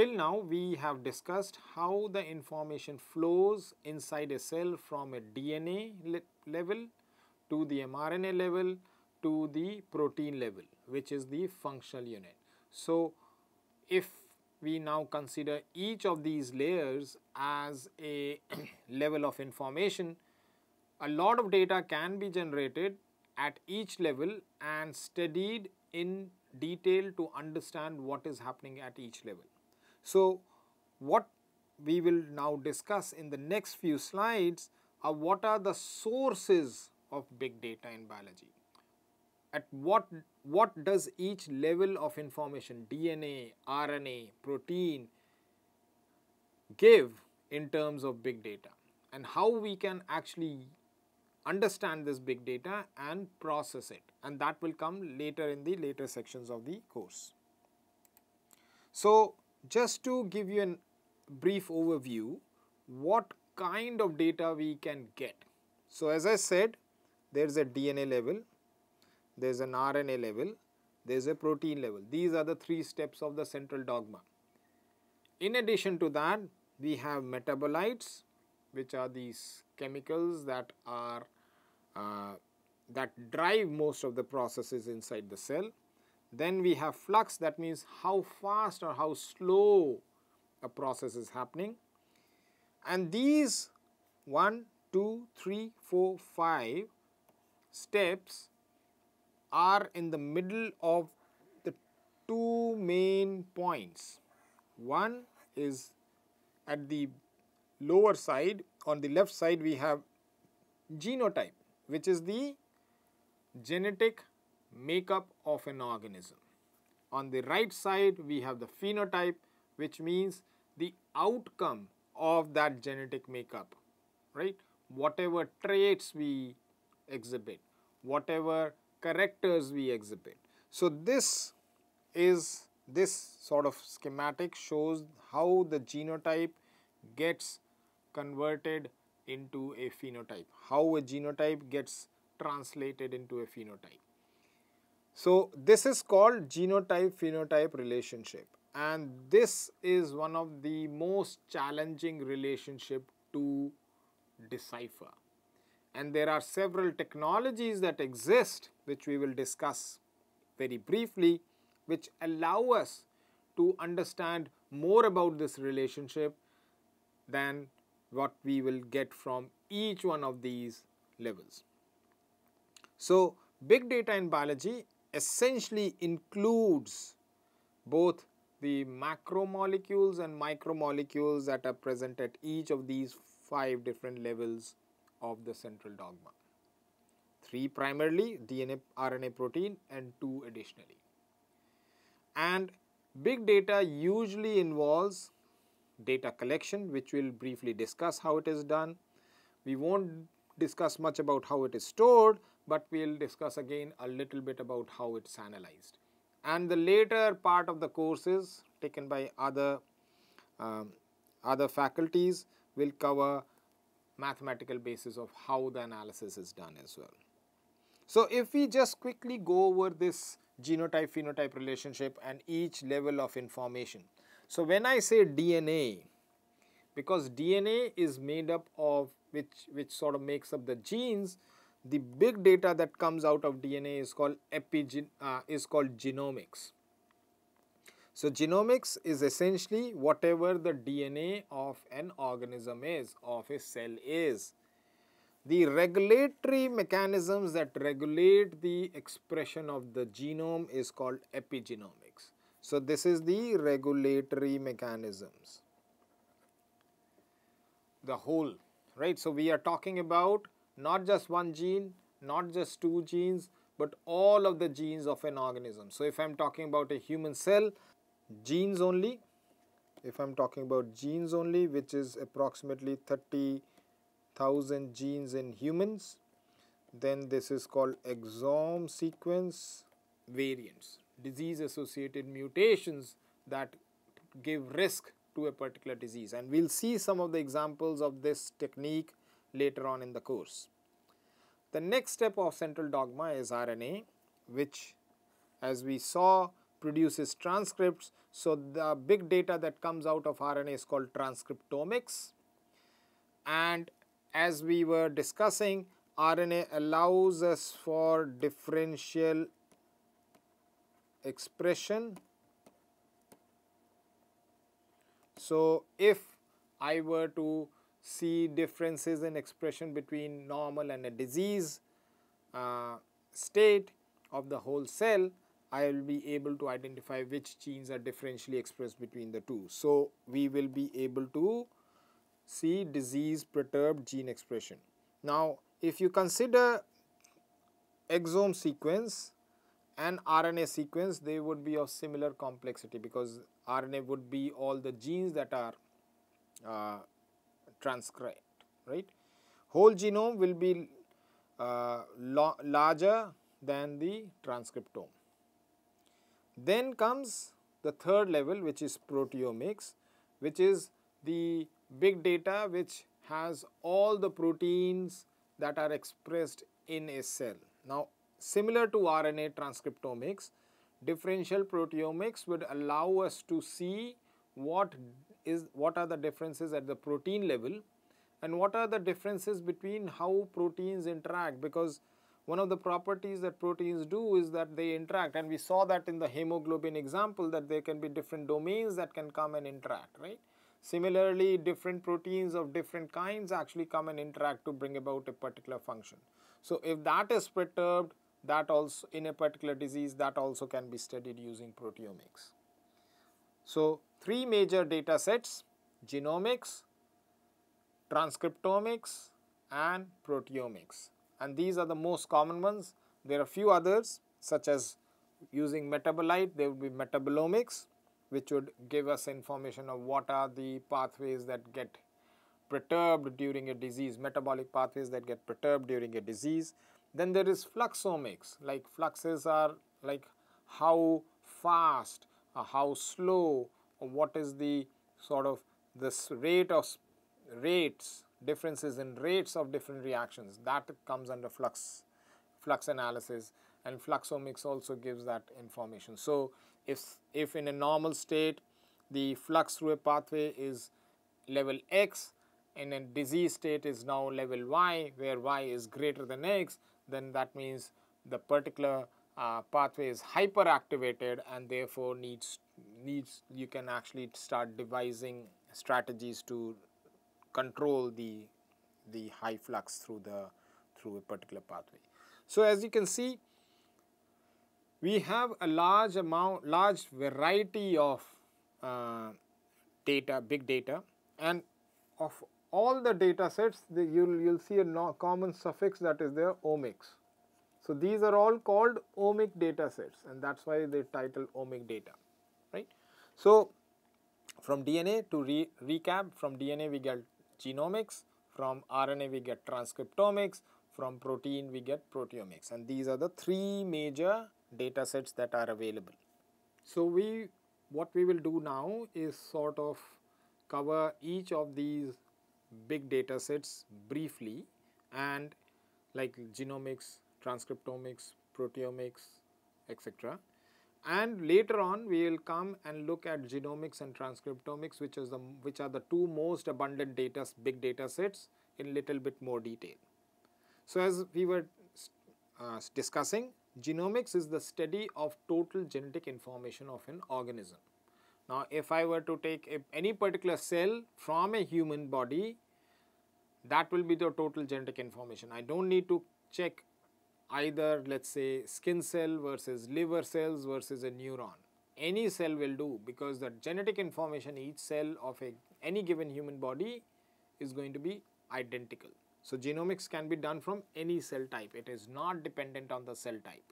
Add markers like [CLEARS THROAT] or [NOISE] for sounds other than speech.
till now we have discussed how the information flows inside a cell from a DNA le level to the mRNA level to the protein level which is the functional unit. So, if we now consider each of these layers as a [CLEARS THROAT] level of information, a lot of data can be generated at each level and studied in detail to understand what is happening at each level. So, what we will now discuss in the next few slides are what are the sources of big data in biology. At what, what does each level of information DNA, RNA, protein give in terms of big data and how we can actually understand this big data and process it and that will come later in the later sections of the course. So, just to give you a brief overview what kind of data we can get. So, as I said there is a DNA level, there is an RNA level, there is a protein level. These are the three steps of the central dogma. In addition to that we have metabolites which are these chemicals that are uh, that drive most of the processes inside the cell. Then we have flux. That means how fast or how slow a process is happening. And these 1, 2, 3, 4, 5 steps are in the middle of the two main points. One is at the lower side. On the left side we have genotype which is the genetic makeup of an organism. On the right side we have the phenotype which means the outcome of that genetic makeup, right. Whatever traits we exhibit, whatever characters we exhibit. So, this is this sort of schematic shows how the genotype gets converted into a phenotype, how a genotype gets translated into a phenotype. So, this is called genotype phenotype relationship and this is one of the most challenging relationship to decipher. And there are several technologies that exist which we will discuss very briefly which allow us to understand more about this relationship than what we will get from each one of these levels. So, big data in biology essentially includes both the macromolecules and micromolecules that are present at each of these five different levels of the central dogma. Three primarily DNA, RNA protein and two additionally. And big data usually involves data collection which we will briefly discuss how it is done. We not discuss much about how it is stored, but we will discuss again a little bit about how it is analyzed. And the later part of the courses taken by other, um, other faculties will cover mathematical basis of how the analysis is done as well. So, if we just quickly go over this genotype phenotype relationship and each level of information. So, when I say DNA, because DNA is made up of which, which sort of makes up the genes, the big data that comes out of DNA is called epigen uh, is called genomics. So, genomics is essentially whatever the DNA of an organism is, of a cell is. The regulatory mechanisms that regulate the expression of the genome is called epigenomics. So, this is the regulatory mechanisms, the whole, right. So, we are talking about not just one gene, not just two genes, but all of the genes of an organism. So, if I am talking about a human cell, genes only, if I am talking about genes only which is approximately 30,000 genes in humans, then this is called exome sequence variants, disease associated mutations that give risk to a particular disease and we will see some of the examples of this technique later on in the course. The next step of central dogma is RNA which as we saw produces transcripts. So, the big data that comes out of RNA is called transcriptomics and as we were discussing RNA allows us for differential expression. So, if I were to see differences in expression between normal and a disease uh, state of the whole cell, I will be able to identify which genes are differentially expressed between the two. So, we will be able to see disease perturbed gene expression. Now, if you consider exome sequence and RNA sequence, they would be of similar complexity because RNA would be all the genes that are uh, transcribed, right. Whole genome will be uh, larger than the transcriptome. Then comes the third level which is proteomics which is the big data which has all the proteins that are expressed in a cell. Now similar to RNA transcriptomics, differential proteomics would allow us to see what is what are the differences at the protein level and what are the differences between how proteins interact because one of the properties that proteins do is that they interact and we saw that in the hemoglobin example that there can be different domains that can come and interact, right. Similarly, different proteins of different kinds actually come and interact to bring about a particular function. So, if that is perturbed, that also in a particular disease that also can be studied using proteomics. So, three major data sets genomics, transcriptomics and proteomics and these are the most common ones. There are few others such as using metabolite there would be metabolomics which would give us information of what are the pathways that get perturbed during a disease, metabolic pathways that get perturbed during a disease. Then there is fluxomics, like fluxes are like how fast, or how slow, or what is the sort of this rate of rates differences in rates of different reactions that comes under flux flux analysis and fluxomics also gives that information. So, if, if in a normal state the flux through a pathway is level x in a disease state is now level y where y is greater than x then that means the particular uh, pathway is hyperactivated and therefore needs needs you can actually start devising strategies to control the the high flux through the through a particular pathway. So, as you can see we have a large amount large variety of uh, data big data and of all the data sets the, you'll you'll see a no common suffix that is there omics. So, these are all called omic data sets and that is why they title omic data right. So, from DNA to re recap from DNA we get genomics, from RNA we get transcriptomics, from protein we get proteomics and these are the three major data sets that are available. So, we what we will do now is sort of cover each of these big data sets briefly and like genomics, transcriptomics, proteomics, etc and later on we will come and look at genomics and transcriptomics which is the which are the two most abundant data big data sets in little bit more detail. So, as we were uh, discussing genomics is the study of total genetic information of an organism. Now, if I were to take a, any particular cell from a human body that will be the total genetic information. I do not need to check either let us say skin cell versus liver cells versus a neuron. Any cell will do because the genetic information each cell of a, any given human body is going to be identical. So, genomics can be done from any cell type, it is not dependent on the cell type.